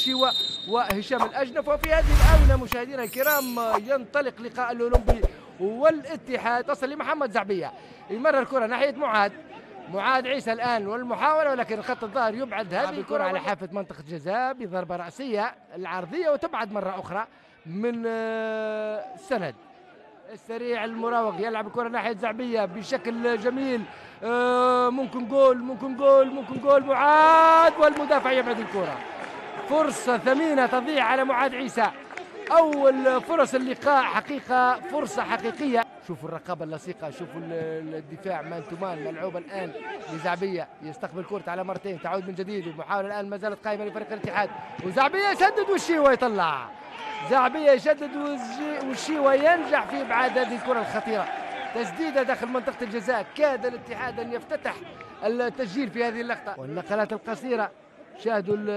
والشيوة وهشام الأجنف. وفي هذه الآونة مشاهدينا الكرام ينطلق لقاء الأولمبي والاتحاد. تصل لمحمد زعبية. يمرر الكرة ناحية معاد معاد عيسى الآن والمحاولة ولكن خط الظهر يبعد هذه الكرة على حافة منطقة جزاء بضربة رأسية العرضية وتبعد مرة أخرى من آه، سند السريع المراوغ يلعب الكرة ناحية زعبية بشكل جميل. آه، ممكن جول ممكن جول ممكن جول. معاد والمدافع يبعد الكرة. فرصة ثمينة تضيع على معاد عيسى. أول فرص اللقاء حقيقة فرصة حقيقية. شوفوا الرقابة اللصيقة شوفوا ال- الدفاع man to man ملعوبة الآن لزعبية. يستقبل كرة على مرتين تعود من جديد المحاولة الآن ما زالت قائمة لفريق الاتحاد. وزعبية يسدد والشيوة يطلع. زعبية والجي- والشيوة ينجح في إبعاد هذه الكرة الخطيرة. تسديدة داخل منطقة الجزاء. كاد الاتحاد أن يفتتح التسجيل في هذه اللقطة. والنقلات القصيرة شاهدوا ال-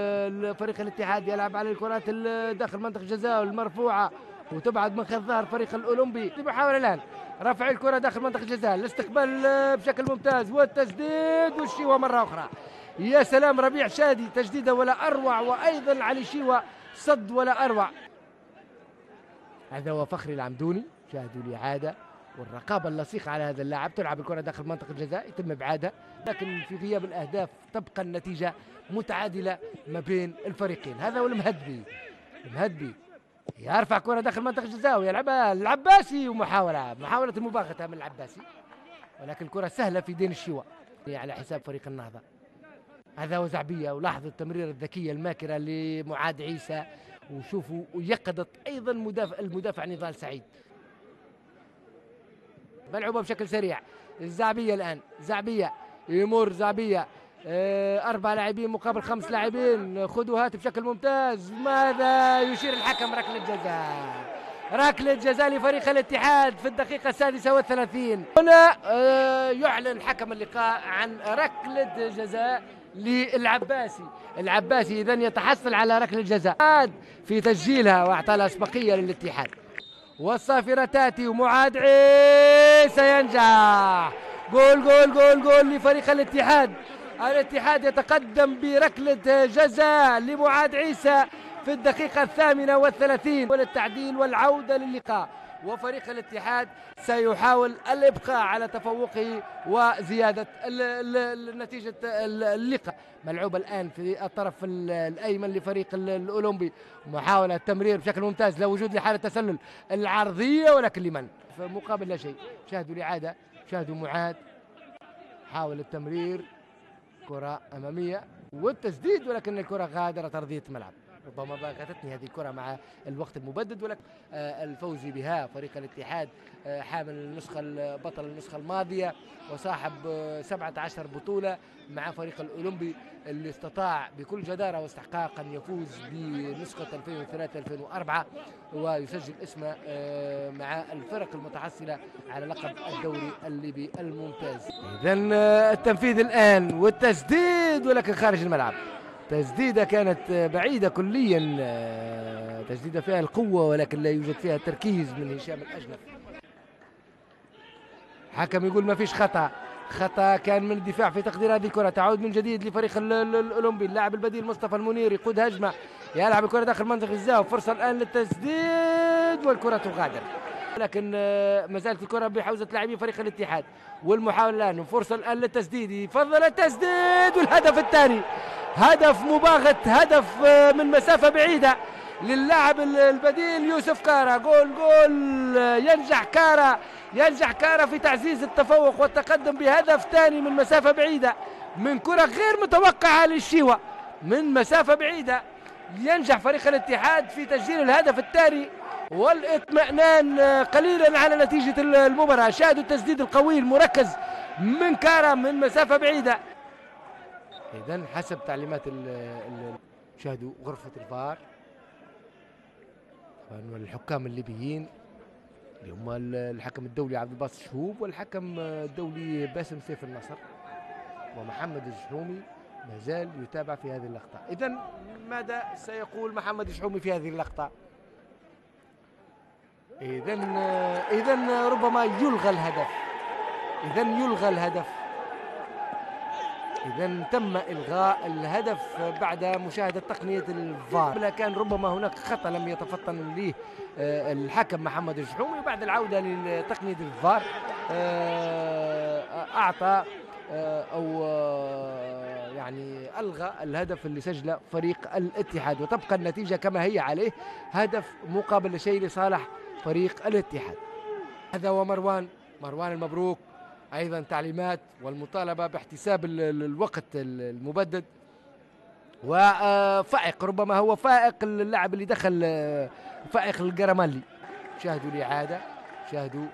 ال- فريق الاتحاد يلعب على الكرات ال- داخل منطقة الجزاء المرفوعة وتبعد من خط ظهر فريق الأولمبي. محاولة الآن رفع الكرة داخل منطقة الجزاء الاستقبال بشكل ممتاز والتسديد والشيوة مرة أخرى. يا سلام ربيع شادي تسديدة ولا أروع وأيضا علي شيوة صد ولا أروع. هذا هو فخري العمدوني شاهدوا الإعادة والرقابة اللصيقة على هذا اللاعب تلعب الكرة داخل منطقة الجزاء يتم إبعادها لكن في غياب الأهداف تبقى النتيجة متعادلة ما بين الفريقين. هذا هو المهدبي المهدبي يرفع كرة داخل منطقة الجزاء ويلعبها العباسي ومحاولة محاولة المباغتة من العباسي. ولكن الكرة سهلة في دين الشيوة على حساب فريق النهضة. هذا هو زعبية ولاحظوا التمريرة الذكية الماكرة لمعاد عيسى. وشوفوا ويقظت أيضا مدافع المدافع نضال سعيد. ملعوبة بشكل سريع. الزعبية الآن. زعبية يمر زعبية آه، أربع لاعبين مقابل خمس لاعبين. خذوا هات بشكل ممتاز. ماذا يشير الحكم؟ ركلة جزاء. ركلة جزاء لفريق الاتحاد في الدقيقة السادسة والثلاثين. هنا آه، يعلن حكم اللقاء عن ركلة جزاء للعباسي. العباسي إذا يتحصل على ركلة جزاء في تسجيلها وأعطى الأسبقية للاتحاد. والصافرة تأتي. ومعاد عيسى ينجح جول جول جول جول لفريق الاتحاد. الاتحاد يتقدم بركلة جزاء لمعاد عيسى في الدقيقة الثامنة والثلاثين. والتعديل والعودة للقاء. وفريق الاتحاد سيحاول الإبقاء على تفوقه نتيجة ال- اللقاء. ملعوبة الآن في الطرف ال- الأيمن لفريق ال- الأولمبي. محاولة تمرير بشكل ممتاز لا وجود لحالة تسلل العرضية. ولكن لمن؟ مقابل لا شيء. شاهدوا الإعادة شاهدوا معاد. حاول التمرير كرة أمامية والتسديد ولكن الكرة غادرت أرضية الملعب. ربما باغتتني هذه الكرة مع الوقت المبدد ولكن آه، الفوز بها فريق الاتحاد آه، حامل النسخة ال- بطل النسخة الماضية وصاحب آه، 17 بطولة مع فريق الأولمبي اللي استطاع بكل جدارة واستحقاق أن يفوز بنسخة 2003-2004 ويسجل اسمه آه، مع الفرق المتحصلة على لقب الدوري الليبي الممتاز. إذا التنفيذ الآن والتسديد ولكن خارج الملعب. تسديدة كانت بعيدة كليا تسديدة فيها القوة ولكن لا يوجد فيها تركيز من هشام الأجنب حكم يقول ما فيش خطأ. خطأ كان من الدفاع في تقدير هذه الكرة. تعود من جديد لفريق ال- ال- الأولمبي اللاعب البديل مصطفى المنير يقود هجمة. يلعب الكرة داخل منطقة الجزاء وفرصة الآن للتسديد والكرة تغادر. لكن آه، ما زالت الكرة بحوزة لاعبي فريق الاتحاد والمحاولة الآن. وفرصة الآن للتسديد. يفضل التسديد والهدف الثاني. هدف مباغت هدف آه، من مسافة بعيدة للاعب ال- البديل يوسف كارا. جول جول آه، ينجح كارا. ينجح كارا في تعزيز التفوق والتقدم بهدف ثاني من مسافة بعيدة. من كرة غير متوقعة للشيوة. من مسافة بعيدة ينجح فريق الاتحاد في تسجيل الهدف الثاني والاطمئنان آه، قليلا على نتيجة ال- المباراة. شاهدوا التسديد القوي المركز من كارا من مسافة بعيدة. إذا حسب تعليمات شاهدوا غرفة الفار. الحكام الليبيين اللي هم ال- الحكم الدولي عبد الباسط شهوب والحكم الدولي باسم سيف النصر ومحمد الشحومي ما زال يتابع في هذه اللقطة. إذا ماذا سيقول محمد الشحومي في هذه اللقطة؟ إذا إذا ربما يلغى الهدف. إذا يلغى الهدف. إذا تم إلغاء الهدف بعد مشاهدة تقنية الفار. لكن ربما هناك خطأ لم يتفطن له آه، الحكم محمد الجحومي وبعد العودة لتقنية الفار آه، أعطى آه، أو يعني ألغى الهدف اللي سجله فريق الاتحاد. وتبقى النتيجة كما هي عليه هدف مقابل شيء لصالح فريق الاتحاد. هذا هو مروان. مروان المبروك. أيضا تعليمات والمطالبة باحتساب الوقت المبدد. وفائق ربما هو فائق اللاعب اللي دخل فائق القرملي شاهدوا الإعادة شاهدوا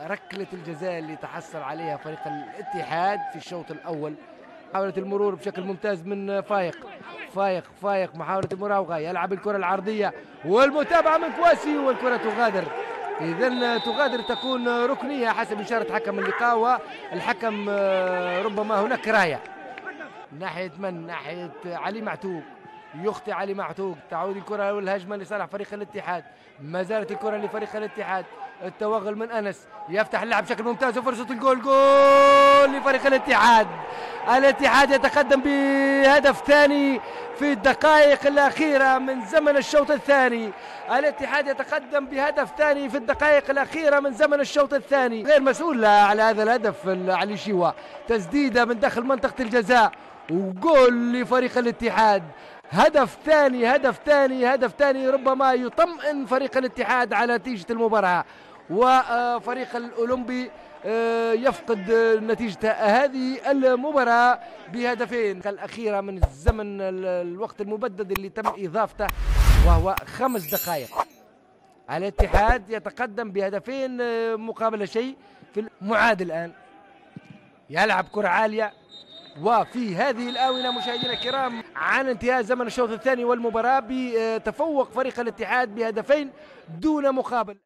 ركله الجزاء اللي تحصل عليها فريق الاتحاد في الشوط الأول. محاولة المرور بشكل ممتاز من فايق فايق فايق. محاولة المراوغة يلعب الكرة العرضية والمتابعة من كواسي والكرة تغادر. اذا تغادر تكون ركنية حسب إشارة حكم اللقاء والحكم آه، ربما هناك راية. ناحية من؟ ناحية علي معتوق. يخطي علي معتوق. تعود الكرة والهجمة لصالح فريق الاتحاد. ما زالت الكرة لفريق الاتحاد. التوغل من أنس. يفتح اللعب بشكل ممتاز وفرصة الجول. جول لفريق الاتحاد. الاتحاد يتقدم بهدف ثاني. في الدقائق الأخيرة من زمن الشوط الثاني. الاتحاد يتقدم بهدف ثاني في الدقائق الأخيرة من زمن الشوط الثاني. غير مسؤول على هذا الهدف علي شيوا تسديدة من داخل منطقة الجزاء. وجول لفريق الاتحاد. هدف ثاني هدف ثاني هدف ثاني ربما يطمئن فريق الاتحاد على نتيجة المباراة. وفريق الأولمبي آه، يفقد نتيجة هذه المباراة بهدفين. الأخيرة من الزمن الوقت المبدد اللي تم إضافته وهو خمس دقائق. الاتحاد يتقدم بهدفين آه، مقابل شيء في المعاد الآن. يلعب كرة عالية. وفي هذه الآونة مشاهدينا الكرام عن انتهاء زمن الشوط الثاني والمباراة بتفوق فريق الاتحاد بهدفين دون مقابل.